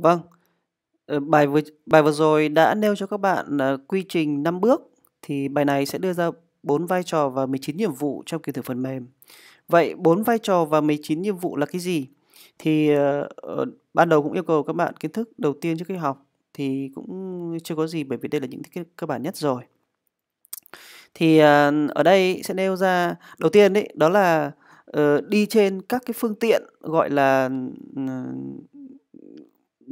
Vâng, ờ, bài vừa bài vừa rồi đã nêu cho các bạn, ờ, quy trình 5 bước, thì bài này sẽ đưa ra 4 vai trò và 19 nhiệm vụ trong kiểm thử phần mềm. Vậy 4 vai trò và 19 nhiệm vụ là cái gì? Thì, ờ, ờ, ban đầu cũng yêu cầu các bạn kiến thức đầu tiên trước khi học thì cũng chưa có gì bởi vì đây là những cái cơ bản nhất rồi. Thì, ờ, ở đây sẽ nêu ra đầu tiên ấy, đó là, ờ, đi trên các cái phương tiện, gọi là, ừm,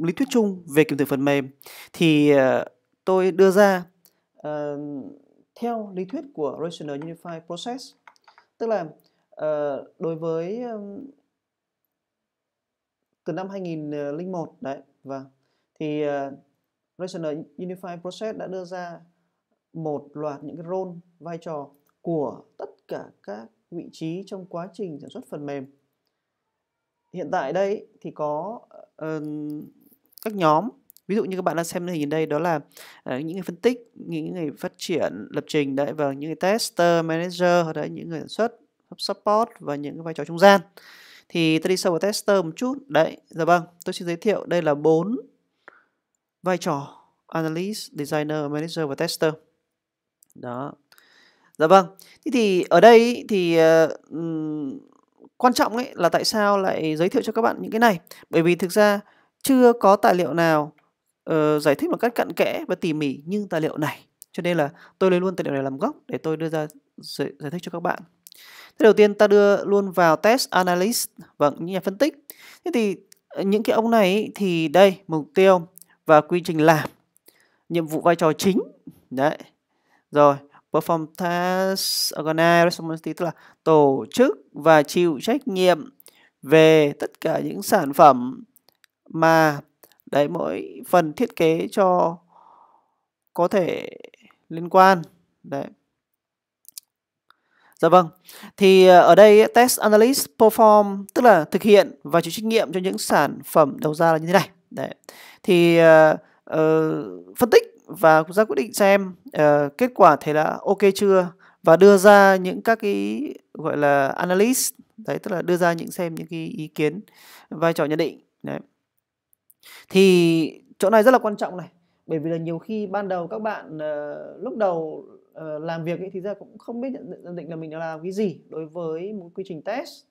lý thuyết chung về kiểm thử phần mềm. Thì, uh, tôi đưa ra, uh, theo lý thuyết của Rational Unified Process, tức là, uh, đối với, um, từ năm 2001 đấy, và thì, uh, Rational Unified Process đã đưa ra một loạt những cái role, vai trò của tất cả các vị trí trong quá trình sản xuất phần mềm. Hiện tại đây thì có, uh, các nhóm, ví dụ như các bạn đang xem hình ở đây đó là, uh, những người phân tích, những người phát triển lập trình đấy, và những người tester, manager, đấy, những người sản xuất, support và những cái vai trò trung gian. Thì ta đi sâu vào tester một chút. Đấy, dạ vâng, tôi xin giới thiệu đây là bốn vai trò Analyst, Designer, Manager và Tester. Đó. Dạ vâng. Thế thì ở đây thì, uh, quan trọng ấy là tại sao lại giới thiệu cho các bạn những cái này? Bởi vì thực ra chưa có tài liệu nào, uh, giải thích một cách cặn kẽ và tỉ mỉ như tài liệu này. Cho nên là tôi lấy luôn tài liệu này làm gốc để tôi đưa ra giải giải thích cho các bạn. Thế đầu tiên ta đưa luôn vào Test Analyst, vâng, những nhà phân tích. Thế thì, ờ, những cái ông này thì đây, mục tiêu và quy trình làm, nhiệm vụ vai trò chính. Đấy. Rồi, perform task, organize responsibility tức là tổ chức và chịu trách nhiệm về tất cả những sản phẩm mà đấy, mỗi phần thiết kế cho có thể liên quan. Đấy. Dạ vâng. Thì, ờ, ở đây Test Analyst perform tức là thực hiện và chịu trách nhiệm cho những sản phẩm đầu ra là như thế này. Đấy. Thì, uh, uh, phân tích và ra quyết định xem, uh, kết quả thế là ok chưa và đưa ra những các cái, gọi là, analyst, đấy, tức là đưa ra những xem những cái ý kiến, vai trò nhận định. Đấy. Thì chỗ này rất là quan trọng này, bởi vì là nhiều khi ban đầu các bạn, uh, lúc đầu, uh, làm việc ấy thì ra cũng không biết nhận định nhận định là mình đang làm cái gì đối với một quy trình test.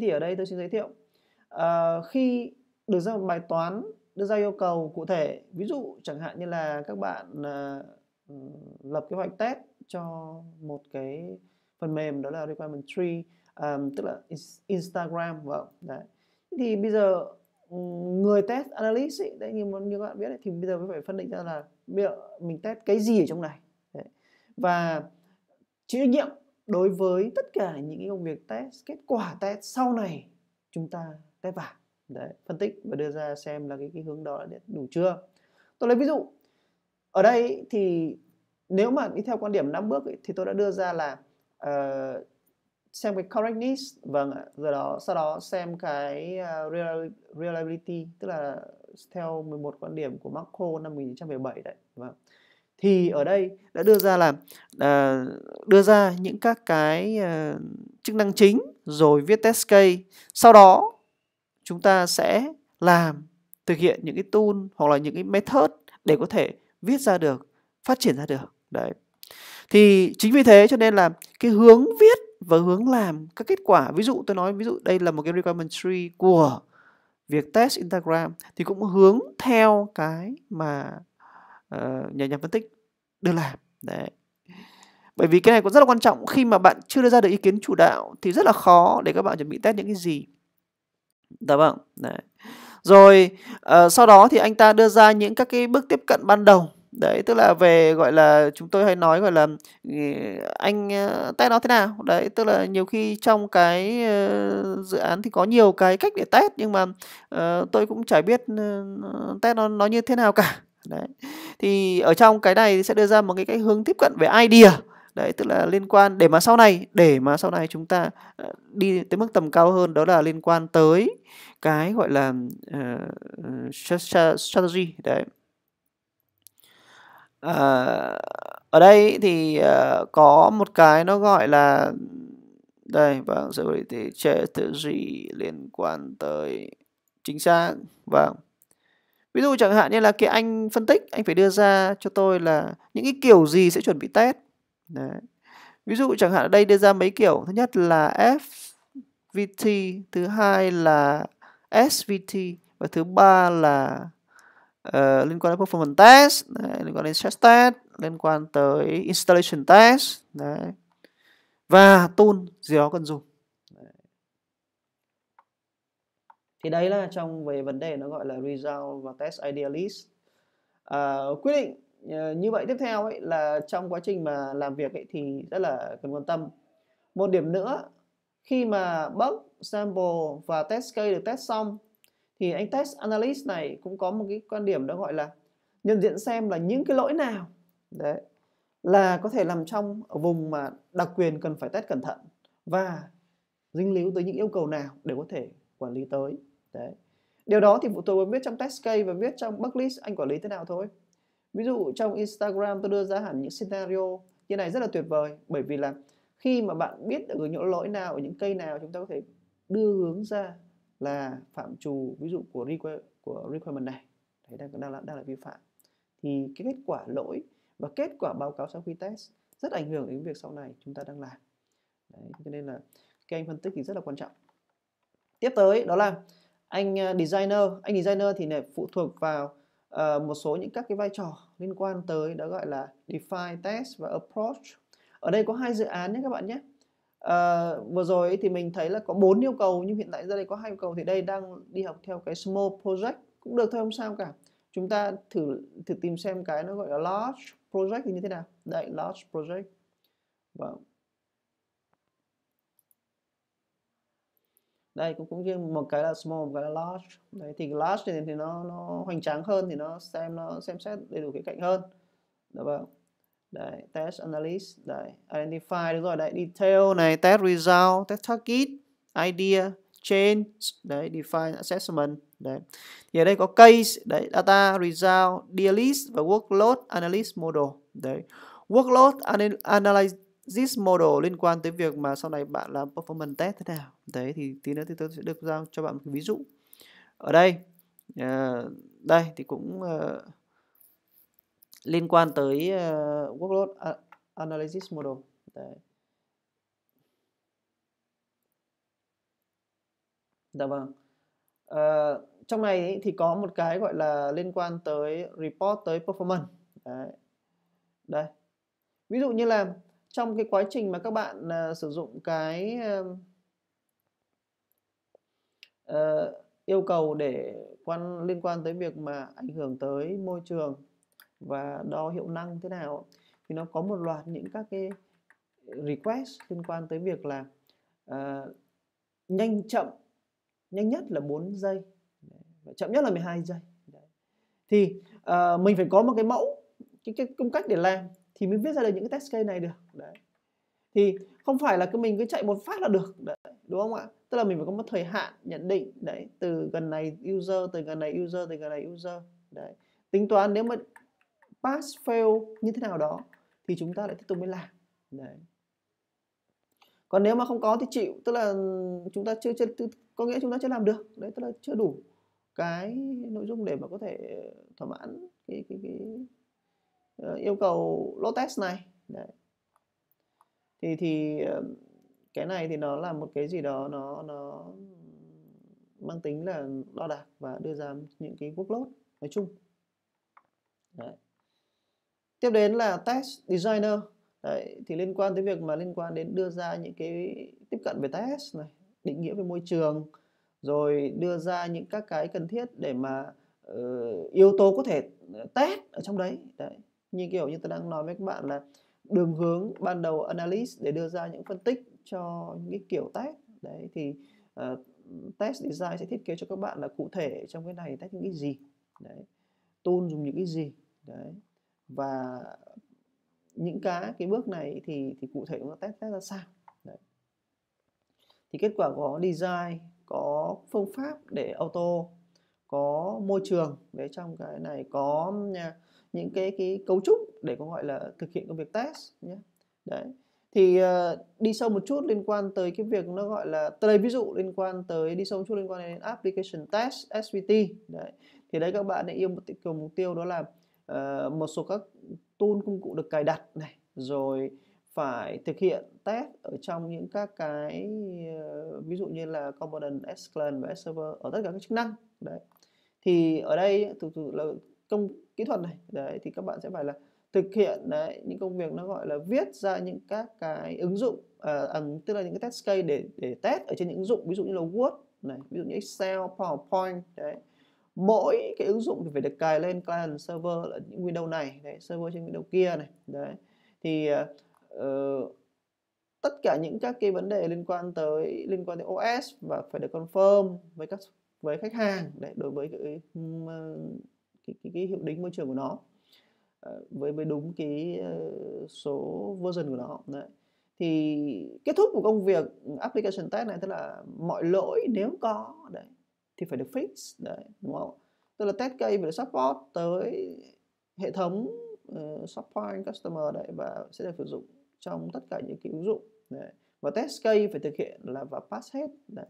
Thì ở đây tôi xin giới thiệu, uh, khi được ra một bài toán, đưa ra yêu cầu cụ thể, ví dụ chẳng hạn như là các bạn, uh, lập kế hoạch test cho một cái phần mềm đó là requirement tree, um, tức là Instagram, vâng, đấy. Thì bây giờ, người test analyst ấy, đấy, như như các bạn biết ấy, thì bây giờ mới phải phân định ra là bây giờ mình test cái gì ở trong này. Đấy. Và chịu trách nhiệm đối với tất cả những cái công việc test, kết quả test sau này chúng ta test vào. Đấy, phân tích và đưa ra xem là cái cái hướng đó đã đủ chưa. Tôi lấy ví dụ, ở đây thì nếu mà đi theo quan điểm năm bước ấy, thì tôi đã đưa ra là, uh, xem cái correctness, vâng ạ, rồi đó sau đó xem cái, ờ, uh, reliability, tức là theo 11 quan điểm của Marco năm 1917 đấy, vâng. Thì ở đây đã đưa ra là, uh, đưa ra những các cái, uh, chức năng chính, rồi viết test case. Sau đó chúng ta sẽ làm, thực hiện những cái tool hoặc là những cái method để có thể viết ra được, phát triển ra được. Đấy. Thì chính vì thế cho nên là cái hướng viết và hướng làm các kết quả, ví dụ tôi nói ví dụ đây là một cái requirement tree của việc test Instagram thì cũng hướng theo cái mà, uh, nhà nhà phân tích đưa làm. Đấy. Bởi vì cái này cũng rất là quan trọng, khi mà bạn chưa đưa ra được ý kiến chủ đạo thì rất là khó để các bạn chuẩn bị test những cái gì. đúng không đấy. Rồi, uh, sau đó thì anh ta đưa ra những các cái bước tiếp cận ban đầu. Đấy, tức là về, gọi là, chúng tôi hay nói, gọi là, ừ, anh, ờ, test nó thế nào? Đấy, tức là nhiều khi trong cái, ờ, dự án thì có nhiều cái cách để test nhưng mà, ờ, tôi cũng chả biết, ừ, test nó nó như thế nào cả. Đấy. Thì ở trong cái này sẽ đưa ra một cái cách hướng tiếp cận về idea. Đấy, tức là liên quan để mà sau này để mà sau này chúng ta, đi tới mức tầm cao hơn đó là liên quan tới cái, gọi là, uh, strategy, đấy. Ờ, ở đây thì, ờ, có một cái nó gọi là đây, vâng, security strategy liên quan tới chính xác, vâng. ví dụ chẳng hạn như là cái anh phân tích anh phải đưa ra cho tôi là những cái kiểu gì sẽ chuẩn bị test Đấy. ví dụ chẳng hạn ở đây đưa ra mấy kiểu thứ nhất là FVT thứ hai là SVT và thứ ba là uh, liên quan đến performance test đấy, liên quan đến stress test liên quan tới installation test đấy. Và tool gì đó cần dùng. Thì đấy là trong về vấn đề nó gọi là result và test idealist. À, quyết định uh, như vậy tiếp theo ấy là trong quá trình mà làm việc ấy thì rất là cần quan tâm. Một điểm nữa khi mà bug sample và test case được test xong thì anh test analyst này cũng có một cái quan điểm đó gọi là nhận diện xem là những cái lỗi nào. Đấy, là có thể nằm trong ở vùng mà đặc quyền cần phải test cẩn thận và dính líu tới những yêu cầu nào để có thể quản lý tới. Đấy. Điều đó thì phụ thuộc viết trong test case và viết trong backlist anh quản lý thế nào thôi. Ví dụ trong Instagram tôi đưa ra hẳn những scenario như này rất là tuyệt vời, bởi vì là khi mà bạn biết được những lỗi nào ở những cây nào, chúng ta có thể đưa hướng ra là phạm trù ví dụ của require, của requirement này đấy đang đang là đang là vi phạm. Thì cái kết quả lỗi và kết quả báo cáo sau khi test rất ảnh hưởng đến việc sau này chúng ta đang làm. Đấy, cho nên là cái anh phân tích thì rất là quan trọng. Tiếp tới đó là anh à, designer. Anh designer thì này phụ thuộc vào uh, một số những các cái vai trò liên quan tới đó gọi là define test và approach. Ở đây có hai dự án nhé các bạn nhé uh, vừa rồi thì mình thấy là có bốn yêu cầu nhưng hiện tại ra đây có hai yêu cầu thì đây đang đi học theo cái small project cũng được thôi không sao cả. Chúng ta thử thử tìm xem cái nó gọi là large project thì như thế nào. Đây large project. Vâng. Đây cũng cũng riêng một cái là small một cái là large. Đấy thì large thì, thì nó nó hoành tráng hơn thì nó xem nó xem xét đầy đủ cái cạnh hơn. Được không đấy test analysis đấy identify đúng rồi đấy detail này test result test target idea change đấy define assessment đấy. Thì ở đây có case đấy data result dealist và workload analysis model đấy. Workload analysis model liên quan tới việc mà sau này bạn làm performance test thế nào. Đấy thì tí nữa thì tôi sẽ được giao cho bạn một cái ví dụ. Ở đây uh, đây thì cũng uh, liên quan tới uh, workload analysis model đấy Dạ vâng. Ờ, trong này thì có một cái gọi là liên quan tới report tới performance. Đấy. Đây. Ví dụ như là trong cái quá trình mà các bạn uh, sử dụng cái uh, yêu cầu để quan liên quan tới việc mà ảnh hưởng tới môi trường và đo hiệu năng thế nào thì nó có một loạt những các cái request liên quan tới việc là uh, nhanh chậm nhanh nhất là 4 giây. Chậm nhất là 12 giây. Thì uh, mình phải có một cái mẫu cái, cái công cách để làm thì mới viết ra được những cái test case này được. Đấy. Thì không phải là cái mình cứ chạy một phát là được. Đấy, đúng không ạ? Tức là mình phải có một thời hạn nhận định đấy từ gần này user từ gần này user từ gần này user. Đấy. Tính toán nếu mà pass fail như thế nào đó thì chúng ta lại tiếp tục mới làm. Đấy. Còn nếu mà không có thì chịu tức là chúng ta chưa chưa có nghĩa chúng ta chưa làm được. Đấy tức là chưa đủ cái nội dung để mà có thể thỏa mãn cái cái, cái ờ, yêu cầu load test này. Đấy. thì thì ờ, cái này thì nó là một cái gì đó nó nó mang tính là đo đạc và đưa ra những cái workload nói chung. Đấy tiếp đến là test designer. Đấy, thì liên quan tới việc mà liên quan đến đưa ra những cái tiếp cận về test này định nghĩa về môi trường rồi đưa ra những các cái cần thiết để mà uh, yếu tố có thể ờ, test ở trong đấy. Đấy như kiểu như tôi đang nói với các bạn là đường hướng ban đầu analyst để đưa ra những phân tích cho những cái kiểu test. Đấy thì ờ, uh, test design sẽ thiết kế cho các bạn là cụ thể trong cái này test những cái gì. Đấy tool dùng những cái gì. Đấy và những cái cái bước này thì thì cụ thể chúng ta test test ra sao? Đấy. thì kết quả có design có phương pháp để auto có môi trường. Để trong cái này có những cái cái cấu trúc để có gọi là thực hiện công việc test nhé đấy. Thì uh, đi sâu một chút liên quan tới cái việc nó gọi là tôi lấy ví dụ liên quan tới đi sâu một chút liên quan đến application test SVT đấy. Thì đấy các bạn hãy yêu một cùng mục tiêu đó là uh, một số các tool công cụ được cài đặt này rồi phải thực hiện test ở trong những các cái uh, ví dụ như là component S client và S server ở tất cả các chức năng. Đấy. Thì ở đây thực sự là công kỹ thuật này đấy thì các bạn sẽ phải là thực hiện đấy những công việc nó gọi là viết ra những các cái ứng dụng uh, tức là những cái test case để để test ở trên những ứng dụng ví dụ như là Word này ví dụ như Excel PowerPoint đấy mỗi cái ứng dụng thì phải được cài lên client server là những Windows này đấy, server trên Windows kia này đấy. Thì uh, tất cả những các cái vấn đề liên quan tới liên quan tới OS và phải được confirm với các với khách hàng đấy đối với cái, ờ, cái, cái, cái hiệu đính môi trường của nó uh, với với đúng cái uh, số version của nó đấy. Thì kết thúc của công việc application test này tức là mọi lỗi nếu có đấy thì phải được fix đấy đúng không tức là test case phải support tới hệ thống ờ, uh, support customer đấy và sẽ được sử dụng trong tất cả những cái ứng dụng đấy. và test case phải thực hiện là và pass hết đấy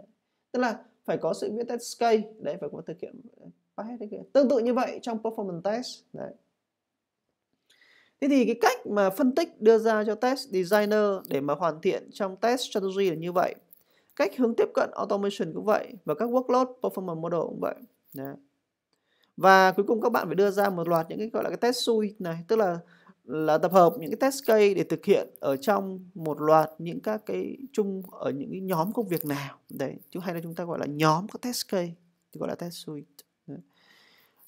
tức là phải có sự viết test case đấy phải có thực hiện ờ, pass hết đấy. tương tự như vậy trong performance test đấy Thế thì cái cách mà phân tích đưa ra cho test designer để mà hoàn thiện trong test strategy là như vậy. Cách hướng tiếp cận automation cũng vậy và các workload performance model cũng vậy. Đấy. Và cuối cùng các bạn phải đưa ra một loạt những cái gọi là cái test suite này, tức là là tập hợp những cái test case để thực hiện ở trong một loạt những các cái chung ở những cái nhóm công việc nào. Đấy, chứ hay là chúng ta gọi là nhóm có test case thì gọi là test suite. Đấy.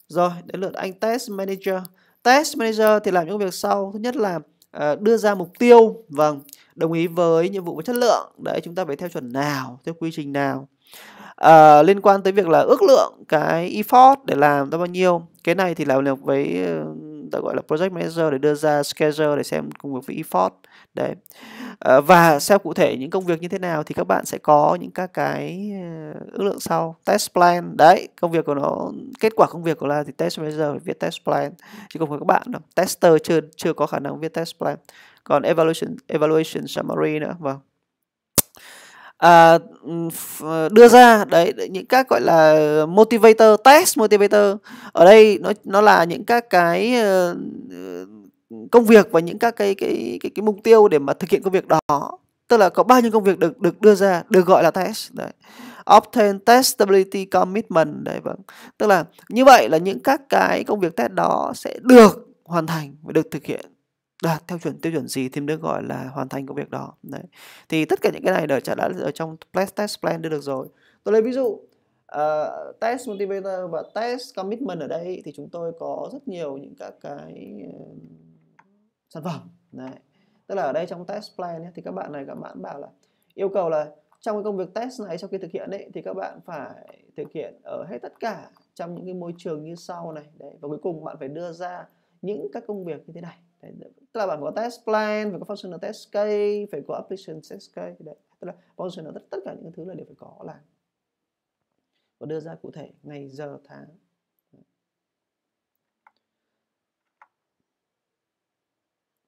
Rồi, đến lượt anh test manager. Test manager thì làm những việc sau. Thứ nhất là uh, đưa ra mục tiêu, vâng, đồng ý với nhiệm vụ với chất lượng. Đấy, chúng ta phải theo chuẩn nào, theo quy trình nào. à, liên quan tới việc là ước lượng cái effort để làm ra bao nhiêu. Cái này thì làm được với ta gọi là project manager để đưa ra schedule để xem công việc với effort đấy à, và xem cụ thể những công việc như thế nào thì các bạn sẽ có những các cái ờ, ước lượng sau test plan đấy công việc của nó kết quả công việc của là thì test manager phải viết test plan chứ không phải các bạn đâu tester chưa chưa có khả năng viết test plan còn evaluation evaluation summary nữa vâng. À, đưa ra đấy những các gọi là motivator test motivator. Ở đây nó nó là những các cái ờ, ờ, công việc và những các cái cái cái cái mục tiêu để mà thực hiện công việc đó. Tức là có bao nhiêu công việc được được đưa ra được gọi là test đấy. Obtain testability commitment đấy vâng. Tức là như vậy là những các cái công việc test đó sẽ được hoàn thành và được thực hiện đạt theo chuẩn tiêu chuẩn gì thì được gọi là hoàn thành công việc đó. Đấy. Thì tất cả những cái này đều đã ở trong test plan đưa được rồi. Tôi lấy ví dụ uh, test motivator và test commitment ở đây thì chúng tôi có rất nhiều những các cái uh, sản phẩm. Đấy. Tức là ở đây trong test plan ấy, thì các bạn này các bạn bảo là yêu cầu là trong cái công việc test này sau khi thực hiện ấy thì các bạn phải thực hiện ở hết tất cả trong những cái môi trường như sau này. Đấy và cuối cùng bạn phải đưa ra những các công việc như thế này tức là bạn có test plan phải có functional test case phải có application test case đấy. Tức là functional tất, tất cả những thứ là đều phải có làm. Và đưa ra cụ thể ngày giờ tháng.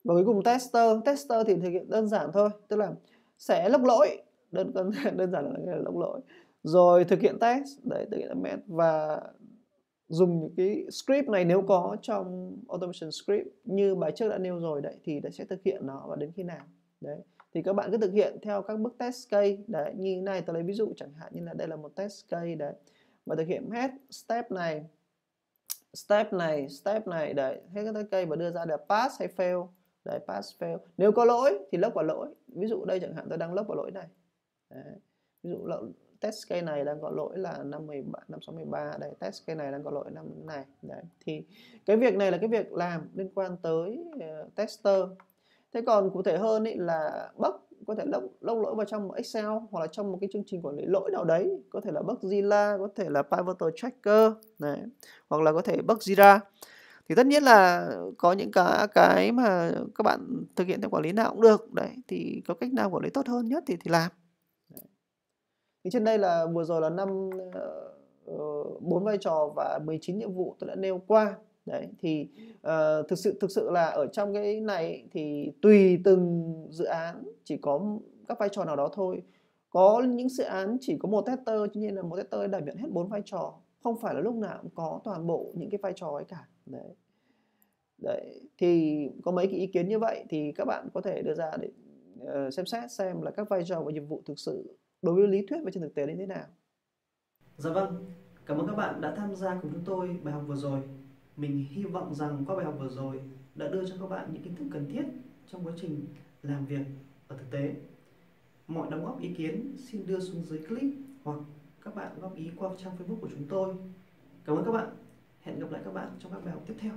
Và cuối cùng tester. Tester thì thực hiện đơn giản thôi. Tức là sẽ lốc lỗi. Đơn đơn, đơn giản là lốc lỗi. Rồi thực hiện test. Đấy thực hiện test và dùng những cái script này nếu có trong automation script như bài trước đã nêu rồi đấy, thì đã sẽ thực hiện nó và đến khi nào? Đấy, thì các bạn cứ thực hiện theo các bước test case. Đấy, như này, tôi lấy ví dụ chẳng hạn như là đây là một test case đấy. Và thực hiện hết step này step này step này, đấy, hết các test case và đưa ra là pass hay fail. Đấy, pass, fail. Nếu có lỗi thì lốc vào lỗi. Ví dụ đây chẳng hạn, tôi đang lốc vào lỗi này. Đấy. ví dụ test case này đang có lỗi là 513 563 đây test case này đang có lỗi năm này. Đấy thì cái việc này là cái việc làm liên quan tới uh, tester. Thế còn cụ thể hơn ý là bug có thể lốc lốc lỗi vào trong một Excel hoặc là trong một cái chương trình quản lý lỗi nào đấy. Có thể là bug Zilla có thể là Pivotal Tracker này hoặc là có thể bug Jira. Thì tất nhiên là có những cái cái mà các bạn thực hiện theo quản lý nào cũng được. Đấy thì có cách nào quản lý tốt hơn nhất thì thì làm thì trên đây là vừa rồi là năm uh, vai trò và 19 nhiệm vụ tôi đã nêu qua. Đấy thì uh, thực sự thực sự là ở trong cái này thì tùy từng dự án chỉ có các vai trò nào đó thôi. Có những dự án chỉ có một tester cho nên là một tester đảm nhận hết bốn vai trò. Không phải là lúc nào cũng có toàn bộ những cái vai trò ấy cả. Đấy. Đấy thì có mấy cái ý kiến như vậy thì các bạn có thể đưa ra để uh, xem xét xem là các vai trò và nhiệm vụ thực sự đối với lý thuyết và trên thực tế đến thế nào? Dạ vâng cảm ơn các bạn đã tham gia cùng chúng tôi bài học vừa rồi. Mình hy vọng rằng qua bài học vừa rồi đã đưa cho các bạn những kiến thức cần thiết trong quá trình làm việc ở thực tế. Mọi đóng góp ý kiến xin đưa xuống dưới clip hoặc các bạn góp ý qua trang facebook của chúng tôi. Cảm ơn các bạn. Hẹn gặp lại các bạn trong các bài học tiếp theo.